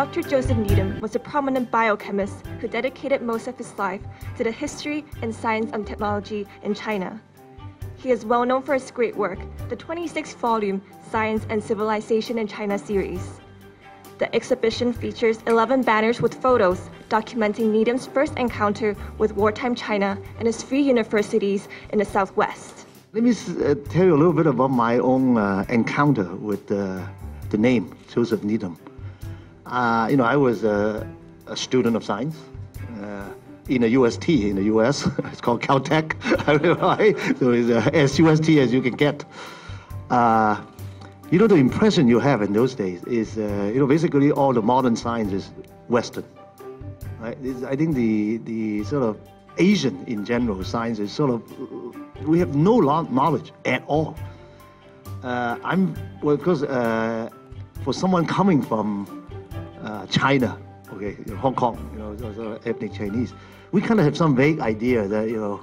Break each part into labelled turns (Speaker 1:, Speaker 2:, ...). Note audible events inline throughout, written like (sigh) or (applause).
Speaker 1: Dr. Joseph Needham was a prominent biochemist who dedicated most of his life to the history and science of technology in China. He is well known for his great work, the 26 volume Science and Civilization in China series. The exhibition features 11 banners with photos documenting Needham's first encounter with wartime China and his three universities in the Southwest.
Speaker 2: Let me uh, tell you a little bit about my own uh, encounter with uh, the name Joseph Needham. Uh, you know, I was a, a student of science uh, in a UST in the US. (laughs) it's called Caltech? (laughs) So it's uh, as UST as you can get. Uh, you know, the impression you have in those days is, uh, you know, basically all the modern science is Western. Right? It's, I think the, the sort of Asian in general science is sort of, we have no knowledge at all. Uh, I'm, well, because for someone coming from China, okay, Hong Kong, you know, of ethnic Chinese, we kind of have some vague idea that, you know,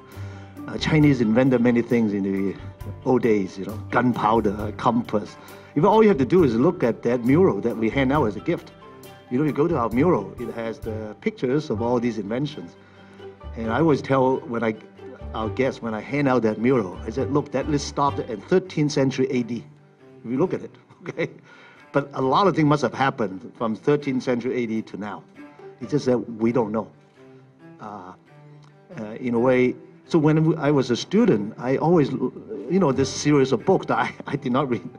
Speaker 2: uh, Chinese invented many things in the old days, you know, gunpowder, compass. If all you have to do is look at that mural that we hand out as a gift. You know, you go to our mural, it has the pictures of all these inventions. And I always tell when I, our guests, when I hand out that mural, I said, look, that list started in 13th century AD. If you look at it, (laughs) okay? But a lot of things must have happened from 13th century AD to now. It's just that we don't know. Uh, uh, in a way, so when I was a student, I always, you know, this series of books that I, (laughs) I did not read,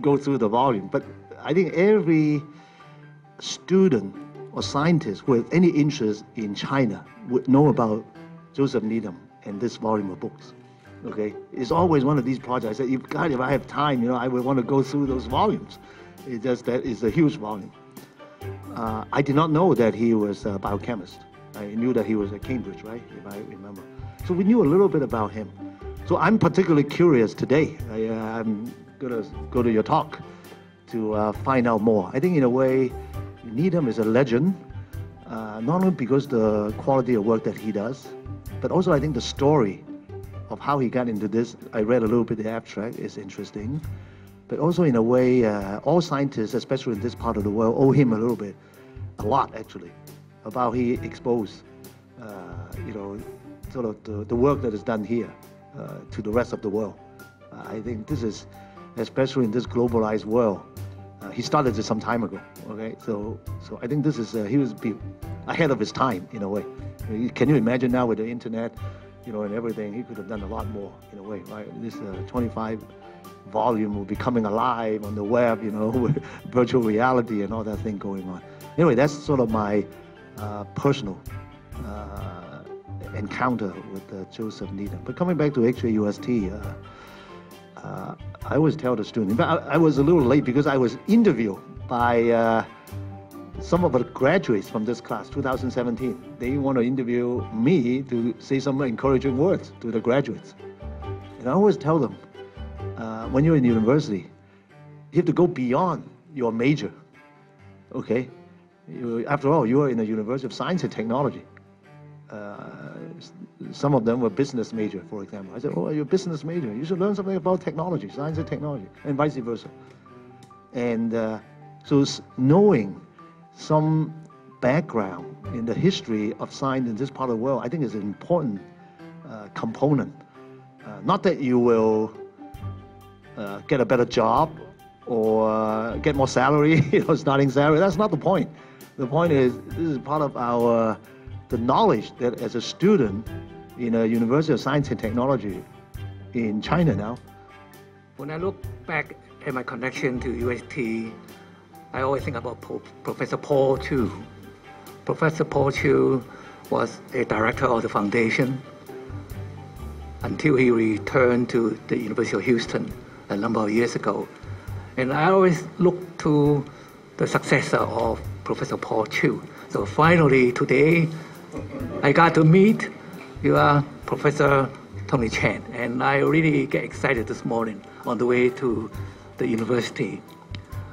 Speaker 2: go through the volume. But I think every student or scientist with any interest in China would know about Joseph Needham and this volume of books. Okay, it's always one of these projects. If God, if I have time, you know, I would want to go through those volumes. It's just that it's a huge volume. Uh, I did not know that he was a biochemist. I knew that he was at Cambridge, right, if I remember. So we knew a little bit about him. So I'm particularly curious today. I, am going to go to your talk to uh, find out more. I think in a way, Needham is a legend, uh, not only because the quality of work that he does, but also I think the story of how he got into this. I read a little bit the abstract is interesting. But also in a way, uh, all scientists, especially in this part of the world, owe him a little bit, a lot actually, about he exposed, uh, you know, sort of the, the work that is done here uh, to the rest of the world. Uh, I think this is, especially in this globalized world, uh, he started this some time ago. Okay, so so I think this is uh, he was ahead of his time in a way. Can you imagine now with the internet, you know, and everything, he could have done a lot more in a way. Right? This 25 volume will be coming alive on the web, you know, (laughs) with virtual reality and all that thing going on. Anyway, that's sort of my uh, personal uh, encounter with uh, Joseph Needham. But coming back to HKUST, uh, uh, I always tell the students, but I, I, was a little late because I was interviewed by uh, some of the graduates from this class, 2017. They want to interview me to say some encouraging words to the graduates. And I always tell them, uh, when you're in university, you have to go beyond your major. Okay? You, after all, you are in the University of Science and Technology. Uh, some of them were business major, for example. I said, oh, you're a business major. You should learn something about technology, science and technology, and vice versa. And uh, so knowing some background in the history of science in this part of the world, I think is an important uh, component. Uh, not that you will uh, get a better job or get more salary, (laughs) you know, starting salary. That's not the point. The point is this is part of our the knowledge that as a student in a University of Science and Technology in China now.
Speaker 3: When I look back at my connection to UST, I always think about Professor Paul Chu. Professor Paul Chu was a director of the foundation until he returned to the University of Houston a number of years ago. And I always look to the successor of Professor Paul Chu. So finally today, I got to meet your Professor Tony Chan, and I really get excited this morning on the way to the university.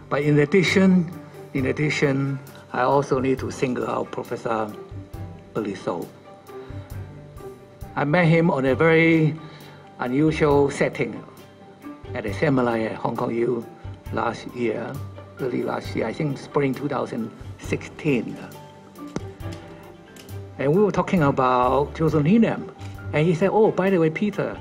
Speaker 3: But in addition, in addition, I also need to single out Professor Billy So. I met him on a very unusual setting at a seminar at Hong Kong U last year. early last year, I think spring 2016. And we were talking about Joseph Needham. And he said, oh, by the way, Peter,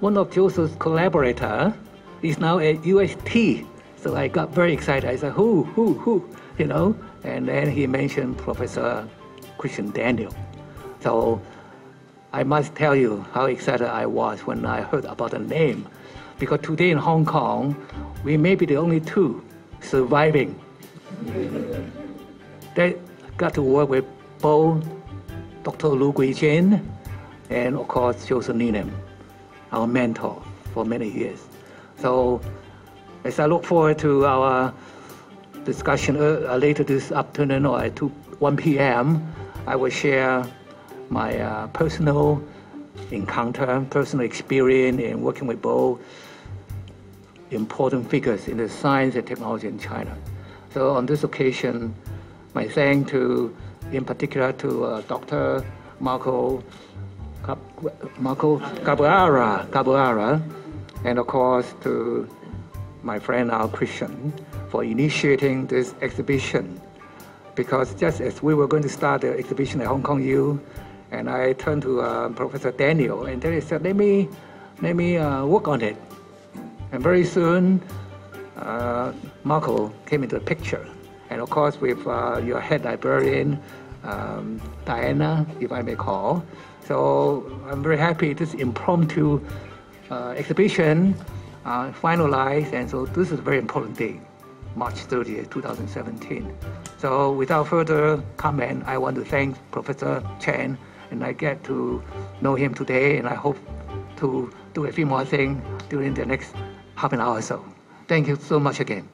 Speaker 3: one of Joseph's collaborator is now at UST. So I got very excited. I said, who, who, who, you know? And then he mentioned Professor Christian Daniel. So I must tell you how excited I was when I heard about the name. Because today in Hong Kong, we may be the only two surviving. they got to work with both Dr. Lu Gwei-djen and of course Joseph Needham, our mentor for many years. So as I look forward to our discussion uh, later this afternoon or at 2, 1 p.m., I will share my uh, personal encounter, personal experience in working with both important figures in the science and technology in China. So on this occasion, my thanks to, in particular to uh, Dr. Marco, Marco Gabriara, Gabriara, and of course to my friend Al Christian for initiating this exhibition. Because just as we were going to start the exhibition at Hong Kong U, and I turned to uh, Professor Daniel, and then he said, let me, let me uh, work on it. And very soon, uh, Marco came into the picture. And of course, with uh, your head librarian, um, Diana, if I may call. So I'm very happy this impromptu uh, exhibition uh, finalized, and so this is a very important day, March 30th, 2017. So without further comment, I want to thank Professor Chen, and I get to know him today, and I hope to do a few more things during the next half an hour or so. Thank you so much again.